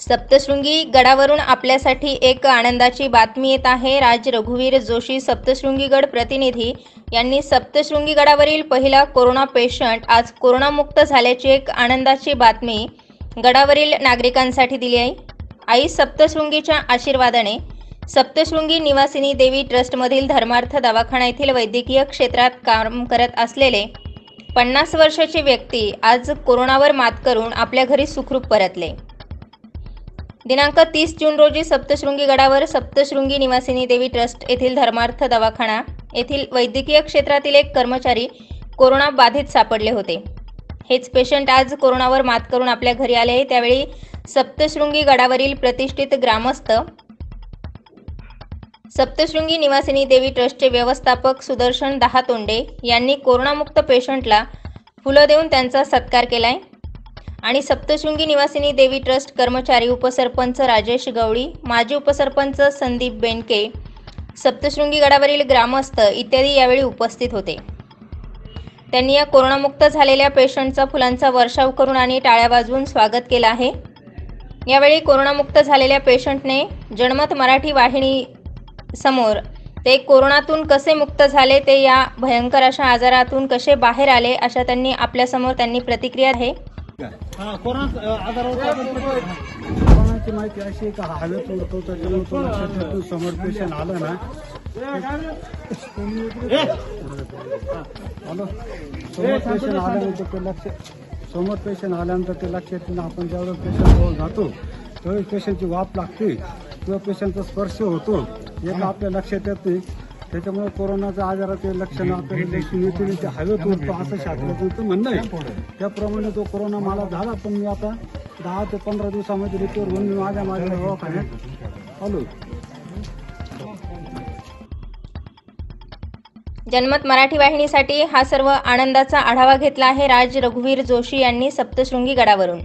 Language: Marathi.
सप्तशृंगी गडावरून आपल्यासाठी एक आनंदाची बातमी येत आहे. राज रघुवीर जोशी सप्तशृंगी गड प्रतिनिधी यांनी सप्तशृंगी गडावरील पहिला कोरोना पेशंट आज कोरोनामुक्त झाल्याची एक आनंदाची बातमी गडावरील नागरिकांसाठी दिली आहे. आई सप्तशृंगीच्या आशीर्वादाने सप्तशृंगी निवासिनी देवी ट्रस्टमधील धर्मार्थ दवाखाना येथील वैद्यकीय क्षेत्रात काम करत असलेले पन्नास वर्षाची व्यक्ती आज कोरोनावर मात करून आपल्या घरी सुखरूप परतले. दिनांक तीस जून रोजी सप्तशृंगी गडावर सप्तशृंगी निवासिनी देवी ट्रस्ट येथील धर्मार्थ दवाखाना येथील वैद्यकीय क्षेत्रातील एक कर्मचारी कोरोना बाधित सापडले होते. हेच पेशंट आज कोरोनावर मात करून आपल्या घरी आले त्यावेळी सप्तशृंगी गडावरील प्रतिष्ठित ग्रामस्थ सप्तशृंगी निवासिनी देवी ट्रस्टचे व्यवस्थापक सुदर्शन दहातोंडे यांनी कोरोनामुक्त पेशंटला फुलं देऊन त्यांचा सत्कार केलाय. आणि सप्तशृंगी निवासिनी देवी ट्रस्ट कर्मचारी उपसरपंच राजेश गवळी माजी उपसरपंच संदीप बेनके सप्तशृंगी गडावरील ग्रामस्थ इत्यादी यावेळी उपस्थित होते. त्यांनी या कोरोनामुक्त झालेल्या पेशंटचा फुलांचा वर्षाव करून आणि टाळ्या वाजवून स्वागत केलं आहे. यावेळी कोरोनामुक्त झालेल्या पेशंटने जनमत मराठी वाहिनी समोर. ते कोरोनातून कसे मुक्त झाले ते या भयंकर अशा आजारातून कसे बाहेर आले अशा त्यांनी आपल्यासमोर त्यांनी प्रतिक्रिया आहे. हा कोरोना आजारावर कोरोनाची माहिती अशी का हवेत उडतो त्याच्यामुळे समोर पेशंट आलं ना हॅलो? समोर पेशंट आल्यानंतर ते लक्ष समोर पेशंट आल्यानंतर ते लक्षात येतं ना आपण ज्यावेळेस पेशंट जवळ जातो त्यावेळेस पेशंटची वाफ लागते किंवा पेशंटचा स्पर्श होतो. तर आपल्या लक्षात येत. नाही त्याच्यामुळे कोरोनाच्या आजाराचे लक्षणं आपल्याला दिसून येतील. ते हवेत उडतो असं शास्त्रज्ञांचं म्हणणं आहे. त्याप्रमाणे तो कोरोना मला झाला पण मी आता दहा ते पंधरा दिवसामध्ये रिकवर होऊन मी माझ्या माझ्या दवाखान्यात आलो. जनमत मराठी वाहिनीसाठी हा सर्व आनंदाचा आढावा घेतला आहे राज रघुवीर जोशी यांनी सप्तशृंगी गडावरून.